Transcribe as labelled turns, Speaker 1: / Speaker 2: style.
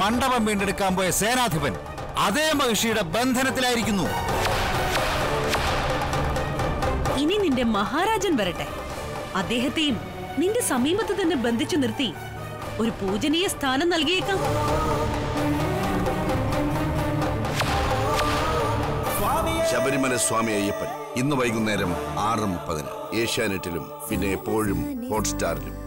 Speaker 1: മണ്ഡപം വീണ്ടെടുക്കാൻ പോയ സേനാധിപൻ അതേ മഹിഷിയുടെ ബന്ധനത്തിലായിരിക്കുന്നു.
Speaker 2: ഇനി നിന്റെ മഹാരാജൻ വരട്ടെ. അദ്ദേഹത്തെയും നിന്റെ സമീപത്ത് തന്നെ ബന്ധിച്ചു നിർത്തി. ഒരു പൂജനീയ സ്ഥാനം നൽകിയേക്കാം.
Speaker 3: ശബരിമല സ്വാമി അയ്യപ്പൻ ഇന്ന് വൈകുന്നേരം ആറ് മുപ്പതിന് ഏഷ്യാനെറ്റിലും പിന്നെ എപ്പോഴും ഹോട്ട്സ്റ്റാറിലും.